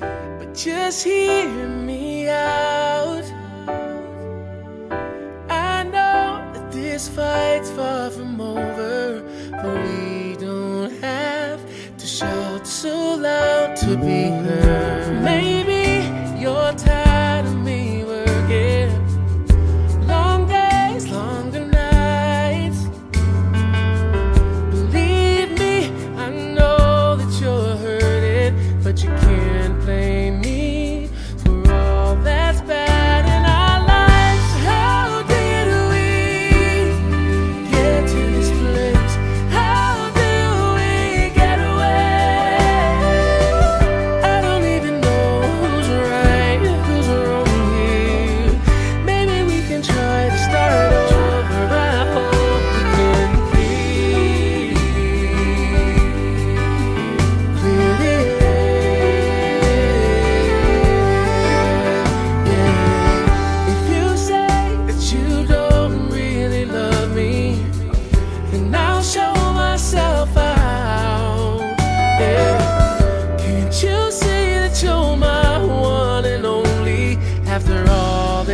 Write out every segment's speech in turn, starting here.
But just hear me out. I know that this fight's far from over, but we don't have to shout so loud to be. heard.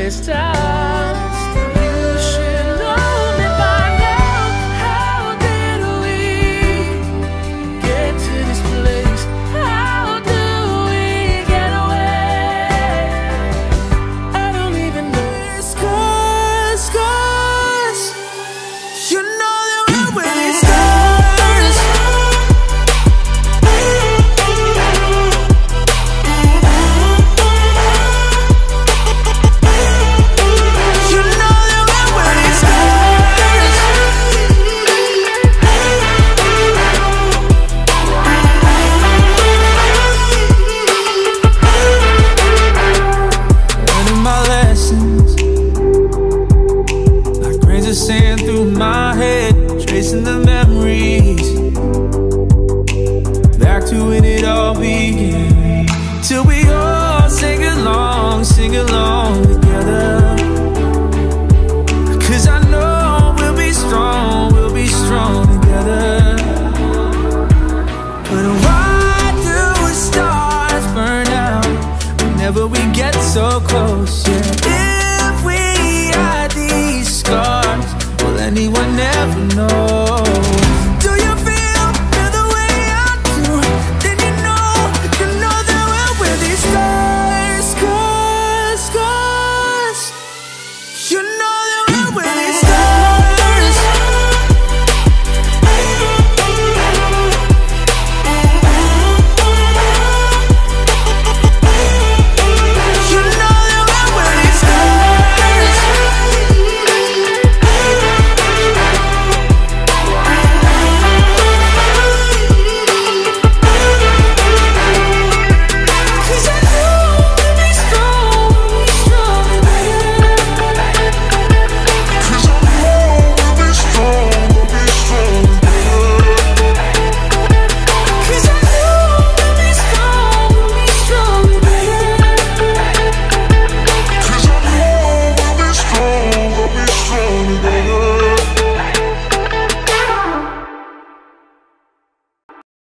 this time. sand through my head, tracing the memories back to when it all began.